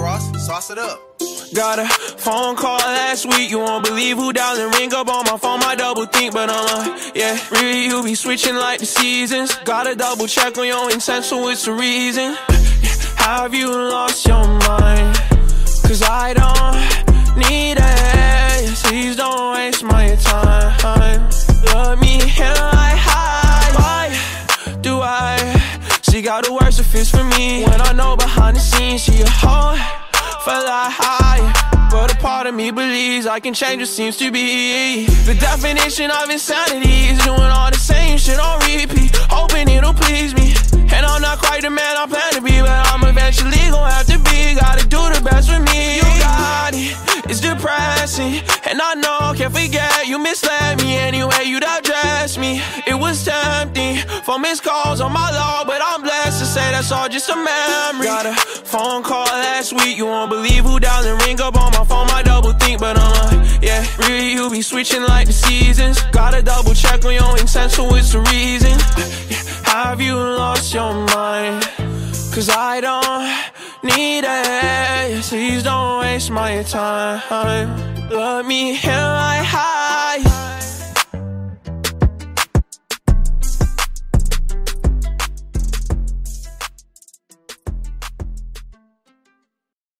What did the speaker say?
Toss it up. Got a phone call last week, you won't believe who dialed and ring up on my phone. I double think, but I'm a yeah, really you be switching like the seasons. Gotta double check on your intent, so it's the reason. Have you lost your mind? Seek out the worst if it's for me? When I know behind the scenes, she a hoe feel like But a part of me believes I can change what seems to be. The definition of insanity is doing all the same shit on repeat Hoping it'll please me. And I'm not quite the man I plan to be But I'm eventually gonna have to be. Gotta do the best for me. You got it, it's depressing. And I know, can't forget You misled me. Anyway, you'd address me. It was tempting for missed calls on my blessed that's all just a memory Got a phone call last week, you won't believe who dialed and ring up on my phone. I double think, but I'm uh, yeah, really you be switching like the seasons. Gotta double check on your intent, so it's the reason. Have you lost your mind? Cause I don't need it. Please don't waste my time. Let me hear I have.